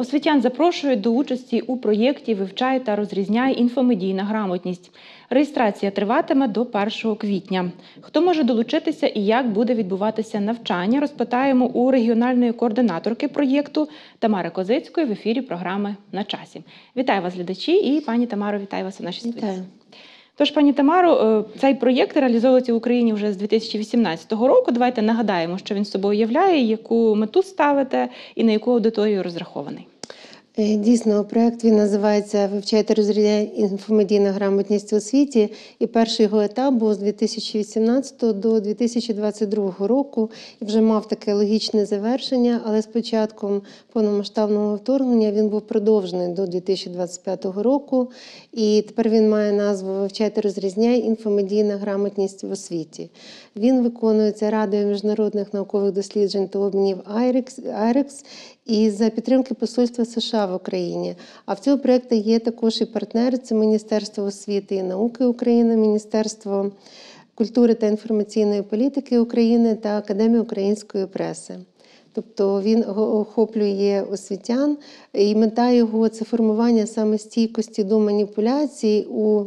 Освітян запрошують до участі у проєкті Вивчай та розрізняй інфомедійна грамотність. Реєстрація триватиме до 1 квітня. Хто може долучитися і як буде відбуватися навчання, розпитаємо у регіональної координаторки проєкту Тамари Козицької в ефірі програми на часі. Вітаю вас, глядачі, і пані Тамаро, вітаю вас у нашій студії. Вітаю. Тож, пані Тамаро, е, цей проєкт реалізовується в Україні вже з 2018 року. Давайте нагадаємо, що він собою являє, яку мету ставите і на яку аудиторію розрахований. Е, Дійсно, проект він називається Вивчайте розрізняй інфомедійна грамотність у освіті. І перший його етап був з 2018 до 2022 року і вже мав таке логічне завершення. Але з початком повномасштабного вторгнення він був продовжений до 2025 року. І тепер він має назву Вивчайте розрізняй інфомедійна грамотність в освіті. Він виконується Радою міжнародних наукових досліджень та обмінів IREX і за підтримки Посольства США в Україні. А в цього проєкту є також і партнери: це Міністерство освіти і науки України, Міністерство культури та інформаційної політики України та Академія української преси. Тобто він охоплює освітян, і мета його це формування саме стійкості до маніпуляцій у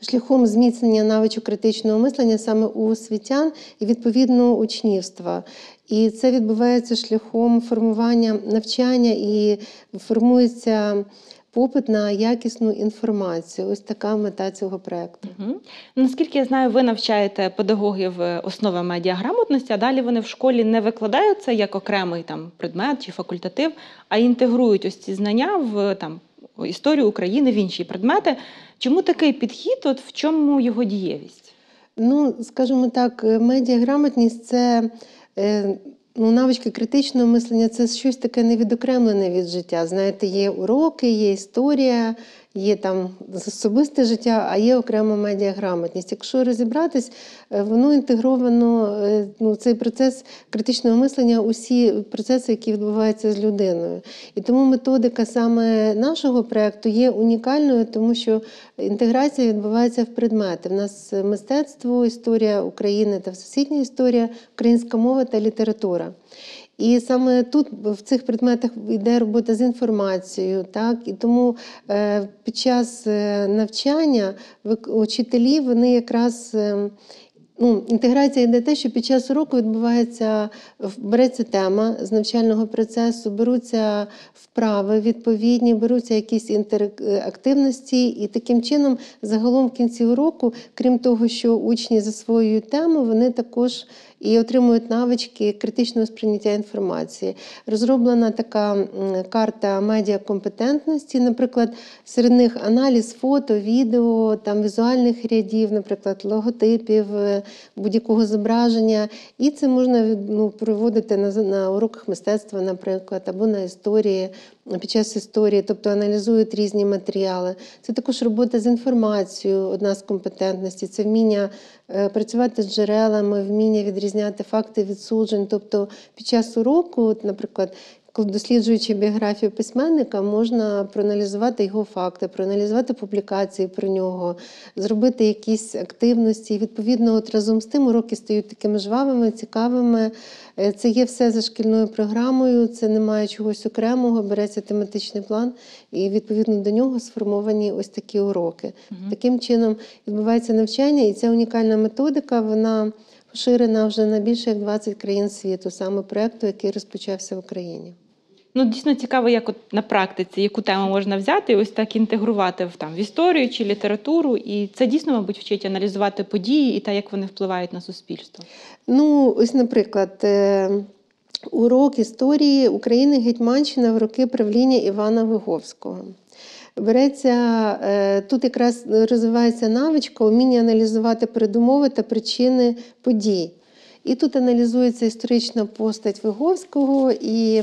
шляхом зміцнення навичок критичного мислення саме у освітян і відповідно учнівства. І це відбувається шляхом формування навчання і формується попит на якісну інформацію. Ось така мета цього проекту. Угу. Наскільки я знаю, ви навчаєте педагогів е, основи медіаграмотності, а далі вони в школі не викладають це як окремий там предмет чи факультатив, а інтегрують ось ці знання в там історію України в інші предмети. Чому такий підхід? От в чому його дієвість? Ну, скажімо так, е, медіаграмотність це ну, навички критичного мислення, це щось таке невідокремлене від життя. Знаєте, є уроки, є історія, є там особисте життя, а є окрема медіаграмотність. Якщо розібратись, е, воно інтегровано, е, ну, цей процес критичного мислення, усі процеси, які відбуваються з людиною. І тому методика саме нашого проєкту є унікальною, тому що інтеграція відбувається в предмети. В нас мистецтво, історія України та всесвітня історія, українська мова та література. І саме тут в цих предметах йде робота з інформацією, так і тому е, під час е, навчання учителі вони якраз. е, Ну, інтеграція йде те, що під час уроку відбувається, береться тема з навчального процесу, беруться вправи відповідні, беруться якісь інтерактивності, і таким чином, загалом в кінці уроку, крім того, що учні засвоюють тему, вони також і отримують навички критичного сприйняття інформації. Розроблена така карта медіакомпетентності, наприклад, серед них аналіз фото, відео, там візуальних рядів, наприклад, логотипів, е, будь-якого зображення. І це можна ну, проводити на, на уроках мистецтва, наприклад, або на історії. Під час історії, тобто аналізують різні матеріали. Це також робота з інформацією, одна з компетентності, це вміння е, працювати з джерелами, вміння відрізняти факти від суджень. Тобто під час уроку, наприклад, коли досліджуючи біографію письменника, можна проаналізувати його факти, проаналізувати публікації про нього, зробити якісь активності. І, відповідно, от разом з тим уроки стають такими жвавими, цікавими. Е, Це є все за шкільною програмою, це немає чогось окремого, береться тематичний план, і відповідно до нього сформовані ось такі уроки. Таким чином відбувається навчання, і ця унікальна методика, вона поширена вже на більше як 20 країн світу, саме проекту, який розпочався в Україні. Ну, дійсно цікаво, як от на практиці, яку тему можна взяти і ось так інтегрувати в там в історію чи літературу. І це дійсно, мабуть, вчить аналізувати події і те, як вони впливають на суспільство. Ну, ось, наприклад, е, урок історії України Гетьманщина в роки правління Івана Виговського. Береться е, тут якраз розвивається навичка, вміння аналізувати передумови та причини подій. І тут аналізується історична постать Виговського, і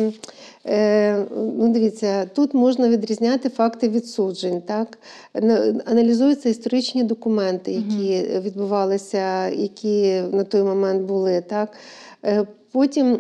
е, ну, дивіться, тут можна відрізняти факти відсуджень. Так? На- Аналізуються історичні документи, які відбувалися, які на той момент були. Так? Е, Потім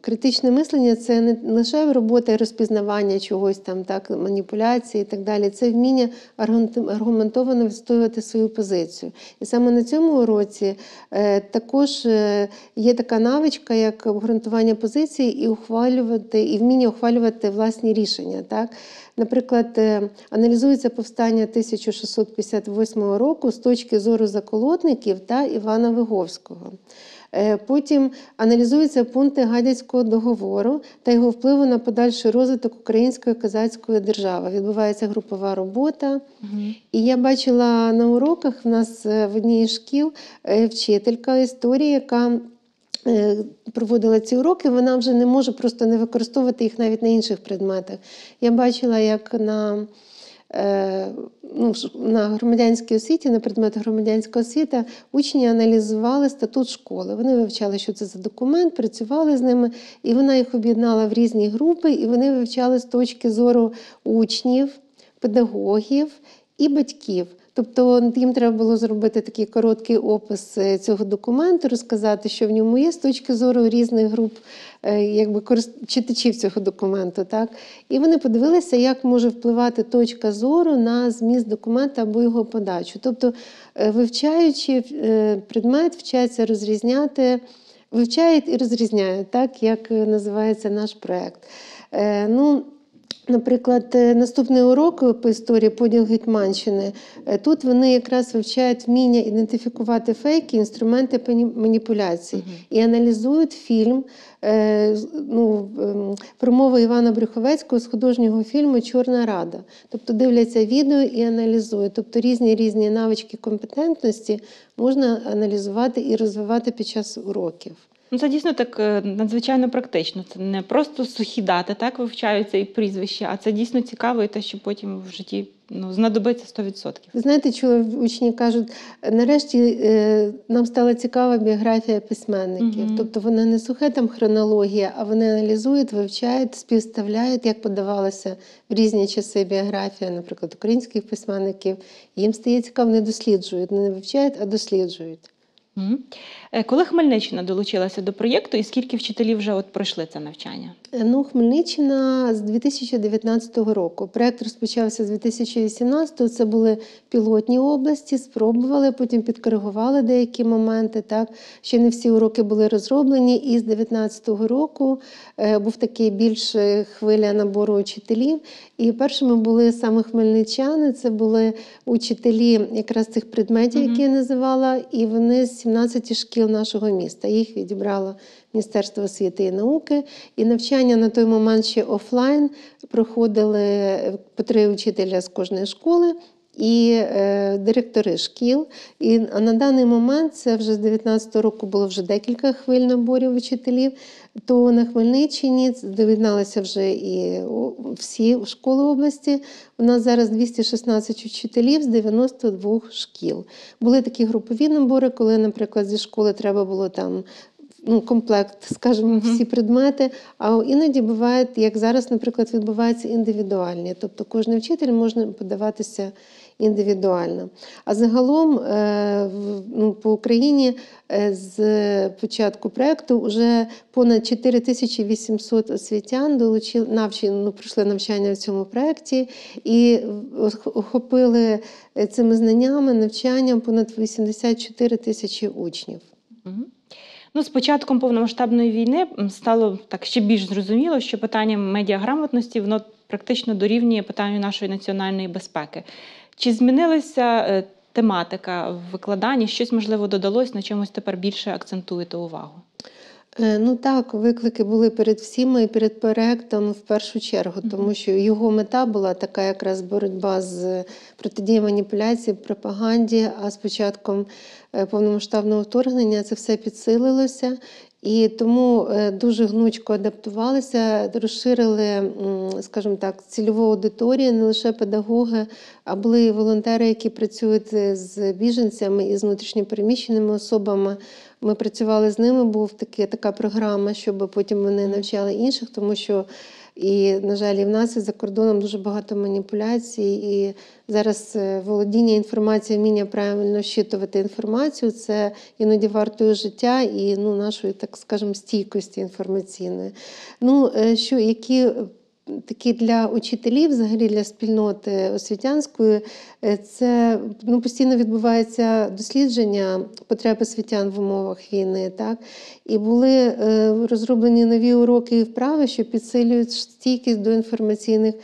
критичне мислення це не лише робота і розпізнавання чогось там, так, маніпуляції і так далі. Це вміння аргументовано відстоювати свою позицію. І саме на цьому уроці е, також е, є така навичка, як обґрунтування позиції і ухвалювати, і вміння ухвалювати власні рішення. Так? Наприклад, е, аналізується повстання 1658 року з точки зору заколотників та Івана Виговського. Е, Потім аналізуються пункти Гадяцького договору та його впливу на подальший розвиток української козацької держави. Відбувається групова робота. І я бачила на уроках в нас е, в одній із шкіл е, вчителька історії, яка проводила ці уроки, вона вже не може просто не використовувати їх навіть на інших предметах. Я бачила, як на ну, на громадянській освіті, на предмет громадянська освіта, учні аналізували статут школи. Вони вивчали, що це за документ, працювали з ними, і вона їх об'єднала в різні групи, і вони вивчали з точки зору учнів, педагогів і батьків. Тобто їм треба було зробити такий короткий опис е, цього документу, розказати, що в ньому є з точки зору різних груп е, якби, читачів цього документу. Так? І вони подивилися, як може впливати точка зору на зміст документа або його подачу. Тобто, е, вивчаючи предмет, вчаться розрізняти, вивчають і розрізняють, так, як називається наш проєкт. Ну, Наприклад, е, наступний урок по історії поділ Гетьманщини. е, Тут вони якраз вивчають вміння ідентифікувати фейки, інструменти маніпуляцій і аналізують фільм е, ну, ем, промови Івана Брюховецького з художнього фільму Чорна Рада. Тобто дивляться відео і аналізують. Тобто різні різні навички компетентності можна аналізувати і розвивати під час уроків. Ну, це дійсно так е, надзвичайно практично. Це не просто сухі дати, так вивчаються і прізвища, а це дійсно цікаво, і те, що потім в житті ну, знадобиться 100%. Знаєте, чули учні кажуть, нарешті е, нам стала цікава біографія письменників. Мгм. Тобто вона не суха там хронологія, а вони аналізують, вивчають, співставляють, як подавалася в різні часи біографія, наприклад, українських письменників. Їм стає цікаво, не досліджують, не вивчають, а досліджують. Е, Коли Хмельниччина долучилася до проєкту, і скільки вчителів вже от пройшли це навчання? Е, Ну, Хмельниччина з 2019 року. Проект розпочався з 2018. Це були пілотні області, спробували, потім підкоригували деякі моменти. Так ще не всі уроки були розроблені. І з 2019 року е, був такий більш хвиля набору учителів. І першими були саме хмельничани. Це були учителі якраз цих предметів, які я називала, і вони з 17 шкіл нашого міста. Їх відібрало Міністерство освіти і науки. І навчання на той момент ще офлайн проходили е, по три учителя з кожної школи. І е, директори шкіл. І на даний момент це вже з 19 року було вже декілька хвиль наборів учителів. То на Хмельниччині доєдналися вже і всі школи області. У нас зараз 216 учителів з 92 шкіл. Були такі групові набори, коли, наприклад, зі школи треба було там ну, комплект, скажімо, всі предмети. А іноді буває, як зараз, наприклад, відбуваються індивідуальні. Тобто кожен вчитель може подаватися індивідуально. А загалом е, в- ну, по Україні е, з початку проєкту вже понад 4800 освітян долучили навчені, ну, пройшли навчання в цьому проєкті і ох- охопили е, цими знаннями навчанням понад 84 тисячі учнів. Мгм. Ну, з початком повномасштабної війни стало так ще більш зрозуміло, що питання медіаграмотності воно практично дорівнює питанню нашої національної безпеки. Чи змінилася е, тематика в викладанні? Щось можливо додалось, на чомусь тепер більше акцентуєте увагу? Е, Ну так, виклики були перед всіма і перед проектом в першу чергу, тому що його мета була така якраз боротьба з протидією маніпуляції, пропаганді. А з початком е, повномасштабного вторгнення це все підсилилося. І тому е, дуже гнучко адаптувалися, розширили, скажімо так, цільову аудиторію, не лише педагоги, а були і волонтери, які працюють з біженцями і з внутрішньопереміщеними особами. Ми працювали з ними, був такі, така програма, щоб потім вони навчали інших, тому що і, на жаль, і в нас і за кордоном дуже багато маніпуляцій. І зараз е, володіння інформацією, вміння правильно щитувати інформацію, це іноді вартує життя і ну, нашої, так скажемо, стійкості інформаційної. Ну, е, що, які такі для учителів, взагалі для спільноти освітянської, е, це ну, постійно відбувається дослідження потреб освітян в умовах війни. Так? І були е, розроблені нові уроки і вправи, що підсилюють стійкість до інформаційних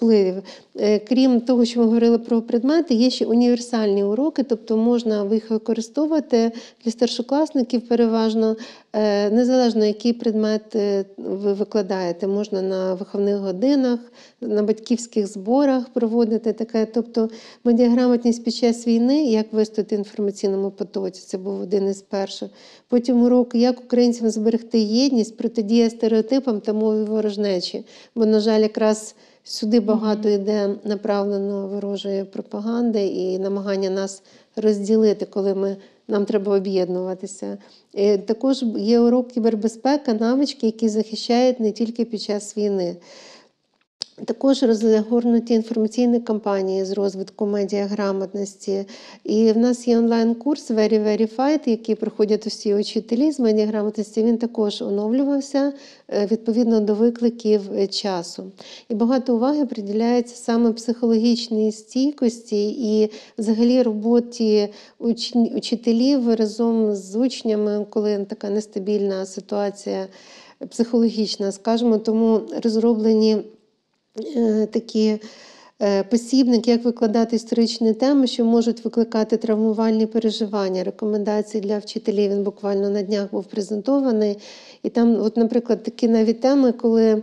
впливів. Е, Крім того, що ми говорили про предмети, є ще універсальні уроки, тобто можна їх використовувати для старшокласників переважно, е, незалежно який предмет е, ви викладаєте. Можна на виховних годинах, на батьківських зборах проводити таке. Тобто медіаграмотність під час війни, як вистояти в інформаційному потоці, це був один із перших. Потім урок, як українцям зберегти єдність, протидія стереотипам та мові ворожнечі. Бо, на жаль, якраз сюди багато йде направлено ворожої пропаганди і намагання нас розділити, коли ми. Нам треба об'єднуватися. Е, Також є урок кібербезпека, навички, які захищають не тільки під час війни. Також розгорнуті інформаційні кампанії з розвитку медіаграмотності. І в нас є онлайн-курс Very Verified, який проходять усі учителі з медіаграмотності. Він також оновлювався е, відповідно до викликів е, часу. І багато уваги приділяється саме психологічній стійкості і взагалі роботі уч- учителів разом з учнями, коли така нестабільна ситуація психологічна, скажімо, тому розроблені такі е, посібники, як викладати історичні теми, що можуть викликати травмувальні переживання. Рекомендації для вчителів він буквально на днях був презентований. І там, от, наприклад, такі навіть теми, коли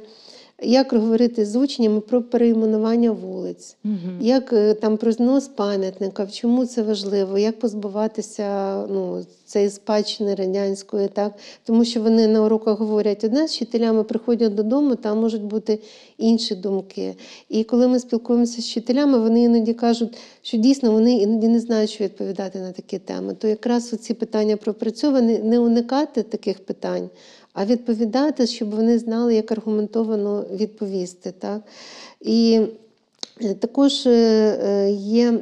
як говорити з учнями про перейменування вулиць. Як е, там про знос пам'ятника, чому це важливо, як позбуватися ну, цієї спадщини радянської, так? тому що вони на уроках говорять одне з вчителями, приходять додому, там можуть бути інші думки. І коли ми спілкуємося з вчителями, вони іноді кажуть, що дійсно вони іноді не знають, що відповідати на такі теми. То якраз ці питання пропрацьовані, не уникати таких питань, а відповідати, щоб вони знали, як аргументовано відповісти. Так? І Е, Також е, е, є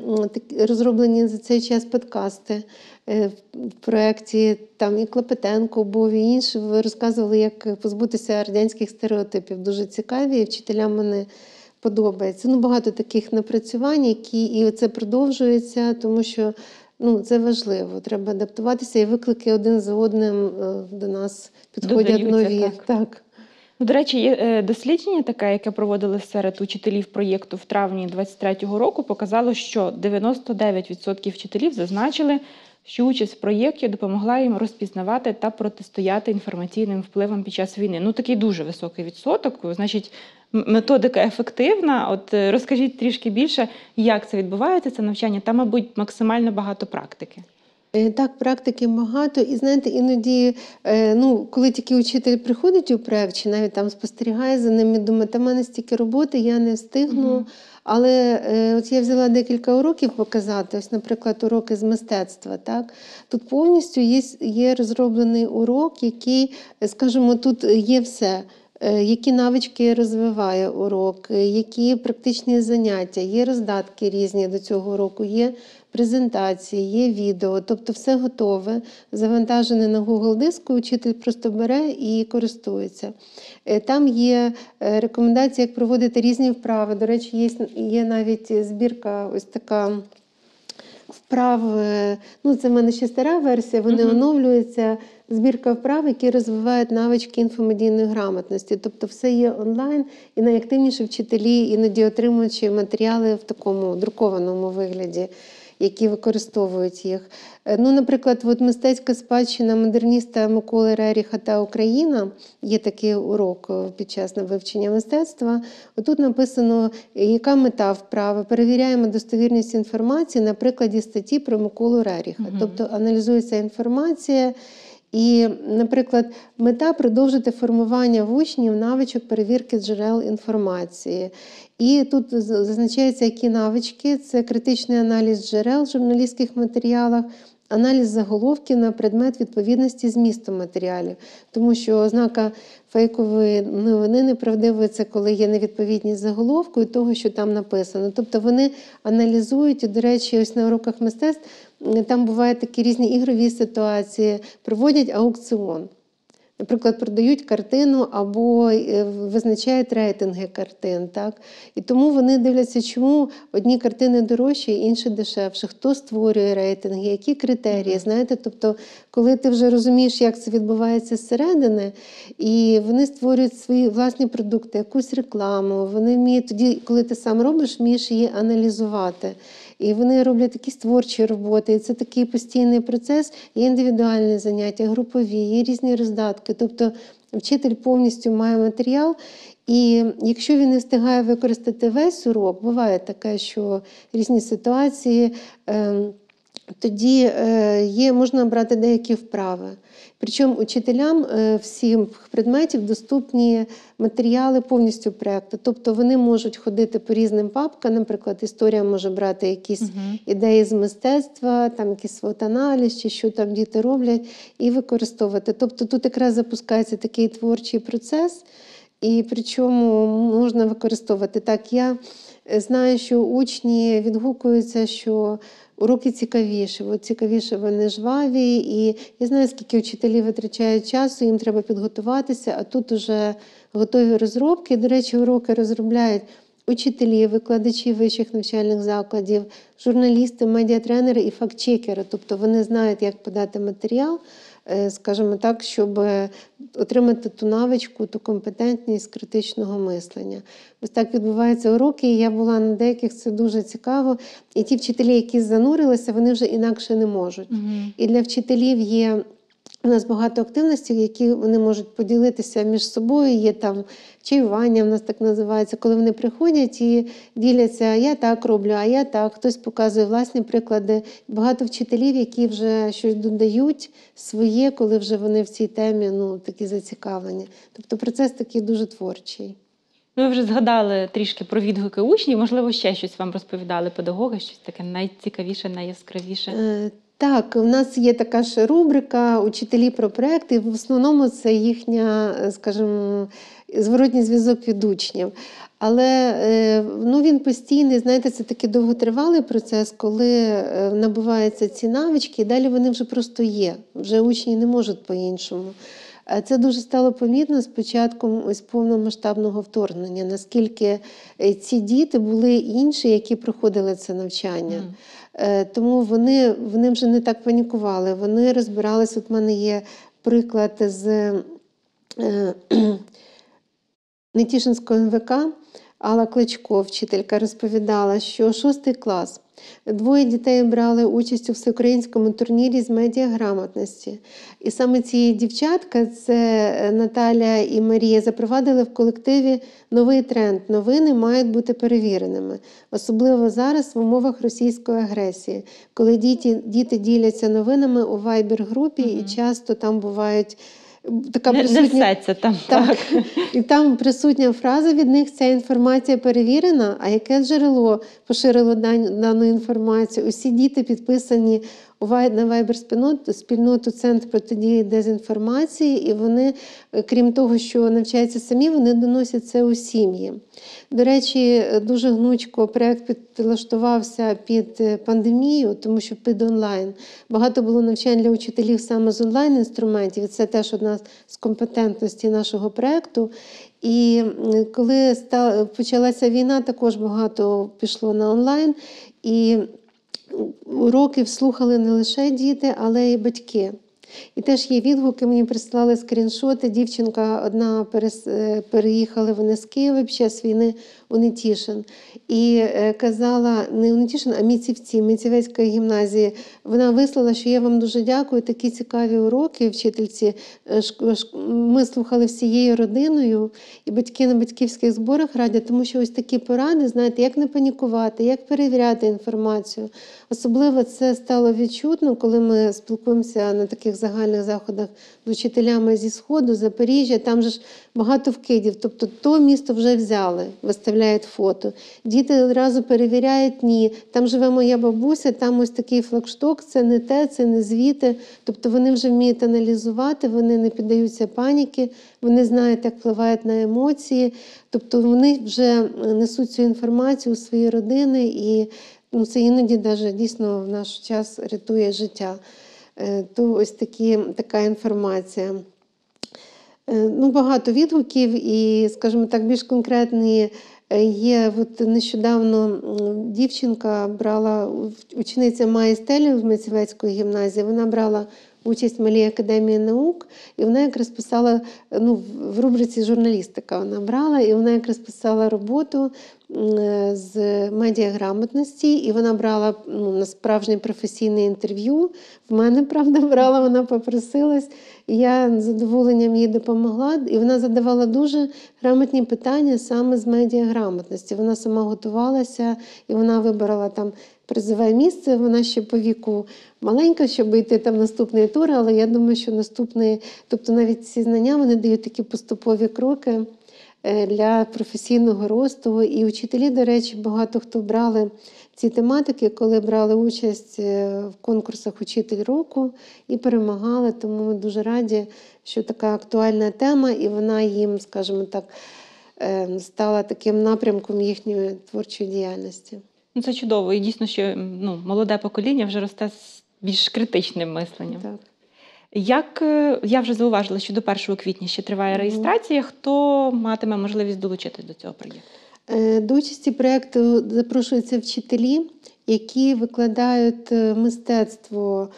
розроблені за цей час подкасти в проєкті там і Клопотенко був, і інші. Ви розказували, як позбутися радянських стереотипів. Дуже цікаві, і вчителям вони подобається. Ну, багато таких напрацювань, які і це продовжується, тому що ну, це важливо. Треба адаптуватися, і виклики один за одним е, до нас підходять Додаються, нові. так. так. Ну, до речі, є е, дослідження таке, яке проводили серед учителів проєкту в травні 23-го року, показало, що 99% вчителів зазначили, що участь в проєкті допомогла їм розпізнавати та протистояти інформаційним впливам під час війни. Ну такий дуже високий відсоток. Значить, методика ефективна. От е, розкажіть трішки більше, як це відбувається, це навчання. Там, мабуть, максимально багато практики. Е, Так, практики багато. І знаєте, іноді, е, ну, коли тільки учитель приходить у проєкт, чи навіть там спостерігає за ним і думає, та в мене стільки роботи, я не встигну. Мгм. Але от я взяла декілька уроків показати. Ось, наприклад, уроки з мистецтва. Так? Тут повністю є, є розроблений урок, який, скажімо, тут є все. Е, Які навички розвиває урок, е, які практичні заняття, є роздатки різні до цього уроку, є презентації, є відео, тобто все готове, завантажене на Google диску, учитель просто бере і користується. Е, Там є рекомендації, як проводити різні вправи. До речі, є, є навіть збірка ось така вправ. Ну, це в мене ще стара версія, вони Мгм. оновлюються. Збірка вправ, які розвивають навички інфомедійної грамотності. Тобто все є онлайн, і найактивніші вчителі іноді отримують ще матеріали в такому друкованому вигляді, які використовують їх. Е, Ну, наприклад, от мистецька спадщина модерніста Миколи Реріха та Україна є такий урок е, під час вивчення мистецтва. Отут написано, яка мета вправи. Перевіряємо достовірність інформації на прикладі статті про Миколу Реріха. Мгм. Тобто аналізується інформація. І, наприклад, мета продовжити формування в учнів навичок перевірки джерел інформації. І тут зазначається, які навички це критичний аналіз джерел в журналістських матеріалах, аналіз заголовків на предмет відповідності змісту матеріалів, тому що ознака фейкової новини неправдивої це коли є невідповідність заголовку і того, що там написано. Тобто вони аналізують, і, до речі, ось на уроках мистецтв там бувають такі різні ігрові ситуації, проводять аукціон. Наприклад, продають картину або е, визначають рейтинги картин. Так? І тому вони дивляться, чому одні картини дорожчі, інші дешевші, хто створює рейтинги, які критерії. Знаєте, тобто, коли ти вже розумієш, як це відбувається зсередини, і вони створюють свої власні продукти, якусь рекламу. Вони вміють тоді, коли ти сам робиш, вмієш її аналізувати. І вони роблять якісь творчі роботи. І це такий постійний процес. Є індивідуальні заняття, групові, є різні роздатки. Тобто вчитель повністю має матеріал. І якщо він не встигає використати весь урок, буває таке, що різні ситуації. ем, тоді е, є, можна брати деякі вправи. Причому учителям е, всім предметів доступні матеріали повністю проєкту. Тобто вони можуть ходити по різним папкам. Наприклад, історія може брати якісь ідеї з мистецтва, там якийсь свот-аналіз, чи що там діти роблять, і використовувати. Тобто тут якраз запускається такий творчий процес, і причому можна використовувати так. Я е, знаю, що учні відгукуються, що уроки цікавіші, бо цікавіше вони жваві. І я знаю, скільки вчителі витрачають часу, їм треба підготуватися, а тут уже готові розробки. До речі, уроки розробляють учителі, викладачі вищих навчальних закладів, журналісти, медіатренери і фактчекери. Тобто вони знають, як подати матеріал, скажімо так, щоб е, отримати ту навичку, ту компетентність критичного мислення. Ось так відбуваються уроки. і Я була на деяких, це дуже цікаво. І ті вчителі, які занурилися, вони вже інакше не можуть. І для вчителів є. У нас багато активностей, які вони можуть поділитися між собою. Є там чаювання, в нас так називається, коли вони приходять і діляться, я так роблю, а я так. Хтось показує власні приклади. Багато вчителів, які вже щось додають своє, коли вже вони в цій темі ну, такі зацікавлені. Тобто процес такий дуже творчий. Ви вже згадали трішки про відгуки учнів. Можливо, ще щось вам розповідали педагоги, щось таке найцікавіше, найяскравіше. Так, у нас є така ж рубрика Учителі про проекти. В основному це їхня, скажімо, зворотній зв'язок від учнів. Але е, ну, він постійний, знаєте, це такий довготривалий процес, коли е, набуваються ці навички, і далі вони вже просто є. Вже учні не можуть по-іншому. Е, Це дуже стало помітно з початком ось повномасштабного вторгнення, наскільки ці діти були інші, які проходили це навчання. Е, Тому вони, вони вже не так панікували. Вони розбирались. От в мене є приклад з е, Нетішинського НВК. Алла Кличко, вчителька, розповідала, що шостий клас. Двоє дітей брали участь у всеукраїнському турнірі з медіаграмотності. І саме ці дівчатка, це е, Наталя і Марія, запровадили в колективі новий тренд. Новини мають бути перевіреними, особливо зараз в умовах російської агресії, коли діти, діти діляться новинами у вайбер-групі, і часто там бувають. Така Не, не присутня все це там. так. І там присутня фраза від них ця інформація перевірена. А яке джерело поширило дан- дану інформацію? Усі діти підписані на Viber спільноту, Центр протидії дезінформації, і вони, е, крім того, що навчаються самі, вони доносять це у сім'ї. До речі, е, дуже гнучко проект підлаштувався під е, пандемію, тому що під онлайн. Багато було навчань для учителів саме з онлайн інструментів. Це теж одна з компетентностей нашого проекту. І коли почалася війна, також багато пішло на онлайн. І уроків слухали не лише діти, але й батьки. І теж є відгуки, мені прислали скріншоти. Дівчинка одна е, вони з Києва під час війни у Нетішин. І е, казала не у Нетішин, а Міцівці, Міцівецької гімназії. Вона вислала, що я вам дуже дякую. Такі цікаві уроки вчительці. Е, Ми слухали всією родиною, і батьки на батьківських зборах радять, тому що ось такі поради, знаєте, як не панікувати, як перевіряти інформацію. Особливо це стало відчутно, коли ми спілкуємося на таких загальних заходах з учителями зі Сходу, Запоріжжя, там же ж багато вкидів. Тобто то місто вже взяли, виставляють фото. Діти одразу перевіряють, ні, там живе моя бабуся, там ось такий флагшток, це не те, це не звіти. Тобто вони вже вміють аналізувати, вони не піддаються паніки, вони знають, як впливають на емоції. Тобто вони вже несуть цю інформацію у свої родини, і ну, це іноді даже, дійсно в наш час рятує життя. Е, То ось такі, така інформація. Е, Ну, багато відгуків, і, скажімо так, більш конкретні е, є. От нещодавно дівчинка брала учениця Майя Стелі в Мецівецької гімназії. Вона брала участь в малій академії наук, і вона якраз писала ну, в- рубриці журналістика. Вона брала, і вона якраз писала роботу з медіаграмотності, і вона брала ну, на справжнє професійне інтерв'ю. В мене, правда, брала, вона попросилась. І я з задоволенням їй допомогла. І вона задавала дуже грамотні питання саме з медіаграмотності. Вона сама готувалася і вона вибрала там призове місце. Вона ще по віку маленька, щоб йти там наступний тур, але я думаю, що наступний, тобто навіть ці знання вони дають такі поступові кроки е, для професійного росту. І учителі, до речі, багато хто брали ці тематики, коли брали участь е, в конкурсах Учитель року і перемагали. Тому ми дуже раді, що така актуальна тема, і вона їм, скажімо так, е, стала таким напрямком їхньої творчої діяльності. Ну, це чудово. І дійсно, що ну, молоде покоління вже росте з більш критичним мисленням. Так. Як е, я вже зауважила, що до 1 квітня ще триває реєстрація, хто матиме можливість долучитись до цього проєкту? Е, До участі проєкту запрошуються вчителі, які викладають е, мистецтво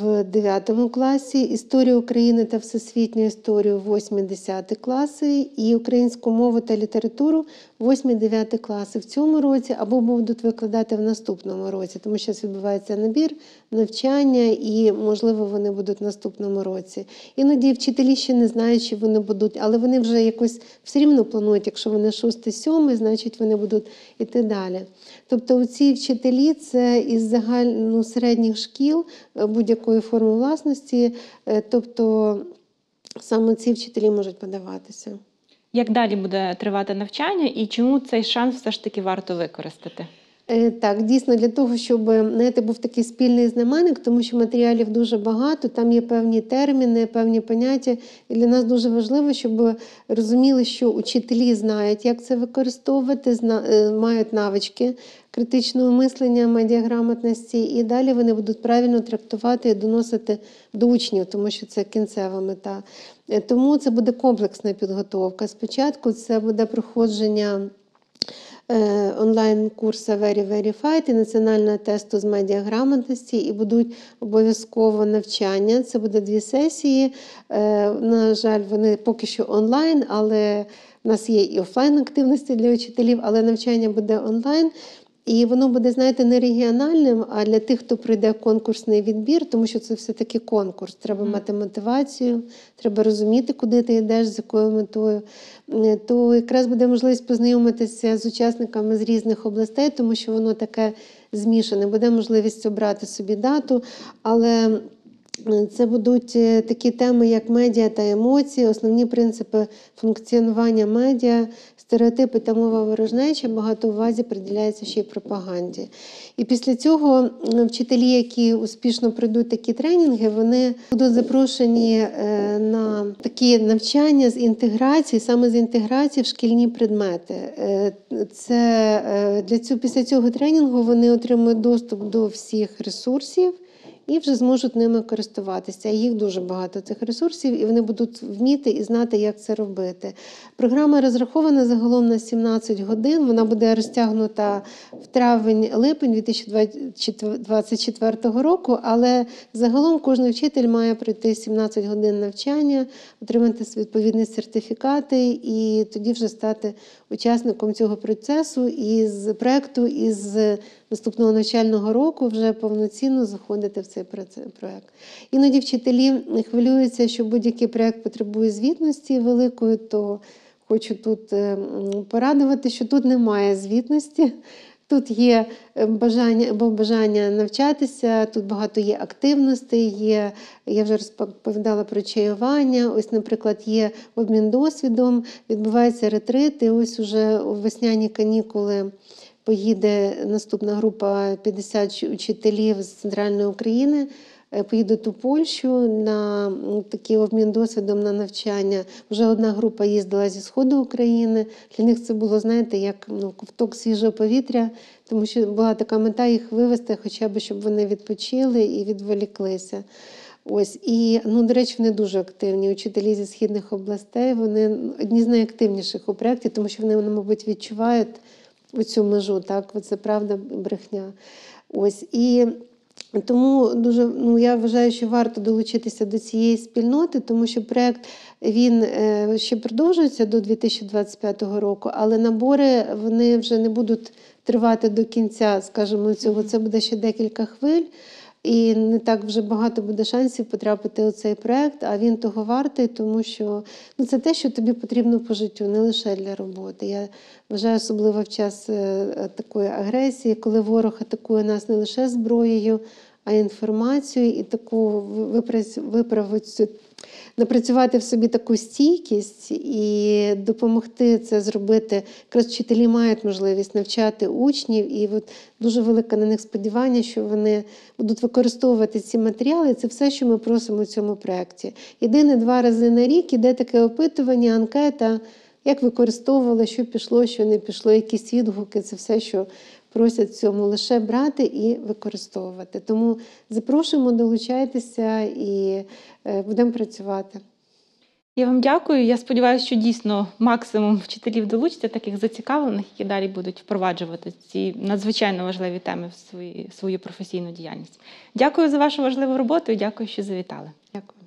в 9 класі, історію України та всесвітню історію 8-10 класи, і українську мову та літературу 8-9 класи в цьому році або будуть викладати в наступному році, тому що зараз відбувається набір, навчання, і, можливо, вони будуть в наступному році. Іноді вчителі ще не знають, чи вони будуть, але вони вже якось все рівно планують, якщо вони 6-7, значить вони будуть іти далі. Тобто ці вчителі це із загально ну, середніх шкіл е, будь-якої форми власності, е, тобто саме ці вчителі можуть подаватися. Як далі буде тривати навчання і чому цей шанс все ж таки варто використати? Е, Так, дійсно, для того, щоб знаєте, був такий спільний знаменник, тому що матеріалів дуже багато, там є певні терміни, певні поняття. І для нас дуже важливо, щоб розуміли, що учителі знають, як це використовувати, е, мають навички критичного мислення, медіаграмотності, і далі вони будуть правильно трактувати і доносити до учнів, тому що це кінцева мета. Е, Тому це буде комплексна підготовка. Спочатку це буде проходження е, онлайн-курсу Very Verified і національного тесту з медіаграмотності, і будуть обов'язково навчання. Це буде дві сесії. Е, На жаль, вони поки що онлайн, але в нас є і офлайн активності для учителів, але навчання буде онлайн. І воно буде, знаєте, не регіональним, а для тих, хто пройде конкурсний відбір, тому що це все-таки конкурс. Треба мати мотивацію, треба розуміти, куди ти йдеш, з якою метою. Е, То якраз буде можливість познайомитися з учасниками з різних областей, тому що воно таке змішане. Буде можливість обрати собі дату, але це будуть е, такі теми, як медіа та емоції, основні принципи функціонування медіа, стереотипи та мова ворожнеча. Багато увазі приділяється ще й пропаганді. І після цього вчителі, які успішно пройдуть такі тренінги, вони будуть запрошені е, на такі навчання з інтеграції, саме з інтеграції в шкільні предмети. Е, Це е, для цього після цього тренінгу вони отримують доступ до всіх ресурсів. І вже зможуть ними користуватися. Їх дуже багато цих ресурсів, і вони будуть вміти і знати, як це робити. Програма розрахована загалом на 17 годин. Вона буде розтягнута в травень-липень 2024 року, але загалом кожен вчитель має пройти 17 годин навчання, отримати відповідні сертифікати і тоді вже стати учасником цього процесу і з проекту із наступного навчального року вже повноцінно заходити в цей проект. Іноді вчителі хвилюються, що будь-який проект потребує звітності великої, то хочу тут е, порадувати, що тут немає звітності. Тут є е, бажання бажання навчатися, тут багато є активностей, є, я вже розповідала про чаювання. Ось, наприклад, є обмін досвідом, відбувається ретрит, ось уже у весняні канікули поїде наступна група 50 учителів з центральної України. Е, Поїдуть у Польщу на такий обмін досвідом на навчання. Вже одна група їздила зі сходу України. Для них це було, знаєте, як ну, ковток свіжого повітря, тому що була така мета їх вивести, хоча б щоб вони відпочили і відволіклися. Ось і ну, до речі, вони дуже активні. Учителі зі східних областей. Вони одні з найактивніших у проєкті, тому що вони, мабуть, відчувають оцю межу, так, це правда брехня. Ось і тому дуже ну я вважаю, що варто долучитися до цієї спільноти, тому що проект він е, ще продовжується до 2025 року, але набори вони вже не будуть тривати до кінця, скажімо, цього. Це буде ще декілька хвиль. І не так вже багато буде шансів потрапити у цей проект, а він того вартий, тому що ну, це те, що тобі потрібно по життю, не лише для роботи. Я вважаю, особливо в час е, такої агресії, коли ворог атакує нас не лише зброєю, а й інформацією, і таку виправити, напрацювати в собі таку стійкість і допомогти це зробити. Якраз вчителі мають можливість навчати учнів, і от дуже велике на них сподівання, що вони будуть використовувати ці матеріали. Це все, що ми просимо у цьому проєкті. Єдине два рази на рік іде таке опитування, анкета. Як використовували, що пішло, що не пішло, якісь відгуки, це все, що просять в цьому лише брати і використовувати. Тому запрошуємо, долучайтеся і е, будемо працювати. Я вам дякую. Я сподіваюся, що дійсно максимум вчителів долучиться, таких зацікавлених, які далі будуть впроваджувати ці надзвичайно важливі теми в свої, свою професійну діяльність. Дякую за вашу важливу роботу і дякую, що завітали. Дякую.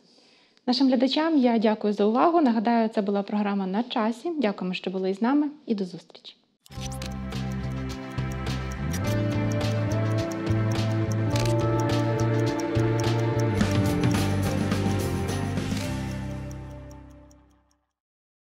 Нашим глядачам я дякую за увагу. Нагадаю, це була програма на часі. Дякуємо, що були із нами, і до зустрічі.